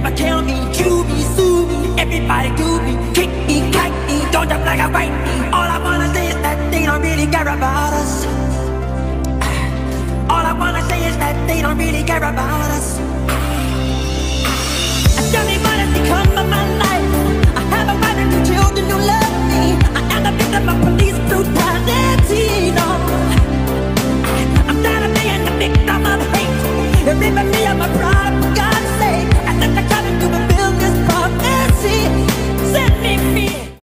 never me, kill me, chew me, sue me. Everybody do me, kick me, kite me, don't jump like a white me. All I wanna say is that they don't really care about us. All I wanna say is that they don't really care about us. Tell me what has become of my life. I have a wife and two children who love me. I am the victim of police brutality. No, I'm tired of being the victim of hate. Everybody